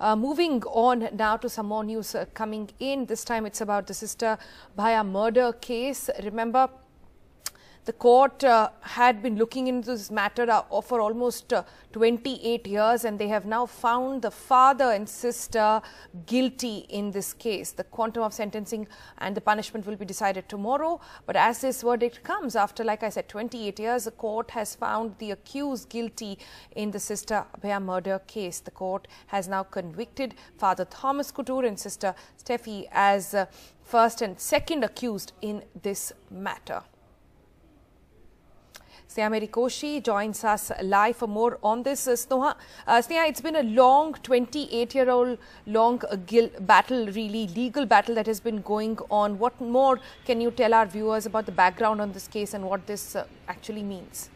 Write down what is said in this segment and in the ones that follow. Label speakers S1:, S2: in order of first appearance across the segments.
S1: Uh, moving on now to some more news uh, coming in. This time it's about the sister Abhaya murder case. Remember, the court uh, had been looking into this matter uh, for almost uh, 28 years and they have now found the father and sister guilty in this case. The quantum of sentencing and the punishment will be decided tomorrow. But as this verdict comes after, like I said, 28 years, the court has found the accused guilty in the sister Abhaya murder case. The court has now convicted Father Thomas Kottoor and sister Sephy as uh, first and second accused in this matter. Sneha Koshy joins us live for more on this. Uh, uh, Sneha, it's been a long 28-year-old long battle, really legal battle that has been going on. What more can you tell our viewers about the background on this case and what this uh, actually means?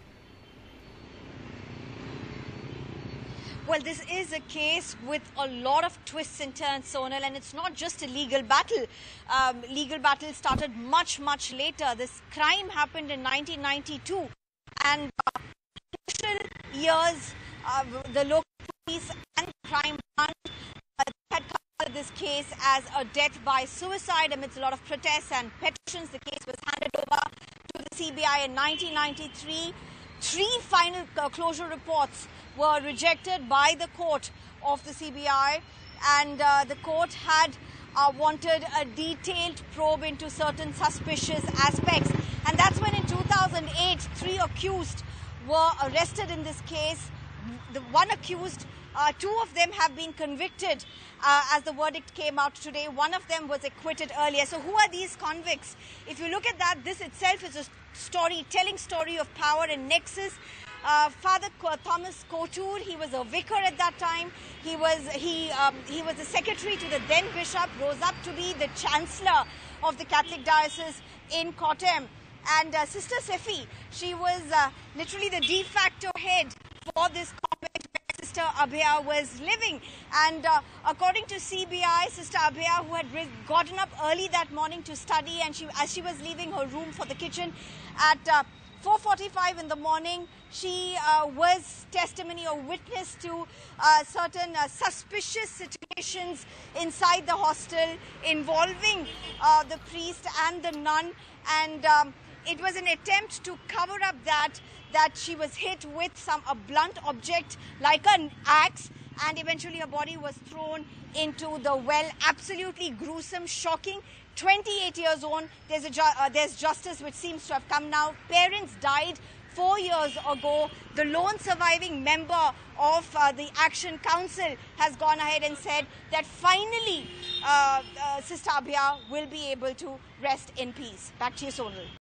S2: Well, this is a case with a lot of twists and turns, Sonal, and it's not just a legal battle. Um, legal battle started much, much later. This crime happened in 1992 and uh, years the local police and crime branch uh, had covered this case as a death by suicide amidst a lot of protests and petitions. The case was handed over to the CBI in 1993. Three final uh, closure reports were rejected by the court of the CBI and uh, the court had uh, wanted a detailed probe into certain suspicious aspects and that's when in 2008, three accused were arrested in this case. The one accused, uh, two of them have been convicted uh, as the verdict came out today. One of them was acquitted earlier. So who are these convicts? If you look at that, this itself is a story, telling story of power and nexus. Uh, Father Thomas Kottoor, he was a vicar at that time. He was he um, he was the secretary to the then bishop, rose up to be the chancellor of the Catholic diocese in Kottayam. And uh, Sister Sephy, she was uh, literally the de facto head for this convent where Sister Abhaya was living. And uh, according to CBI, Sister Abhaya, who had gotten up early that morning to study, and she, as she was leaving her room for the kitchen at 4.45 uh, in the morning, she uh, was testimony or witness to uh, certain uh, suspicious situations inside the hostel involving uh, the priest and the nun. And um, it was an attempt to cover up that that she was hit with some a blunt object like an axe and eventually her body was thrown into the well. Absolutely gruesome shocking. 28 years on there's a uh, there's justice which seems to have come now. Parents died four years ago. The lone surviving member of uh, the action council has gone ahead and said that finally uh, uh sister abhaya will be able to rest in peace. Back to you sonal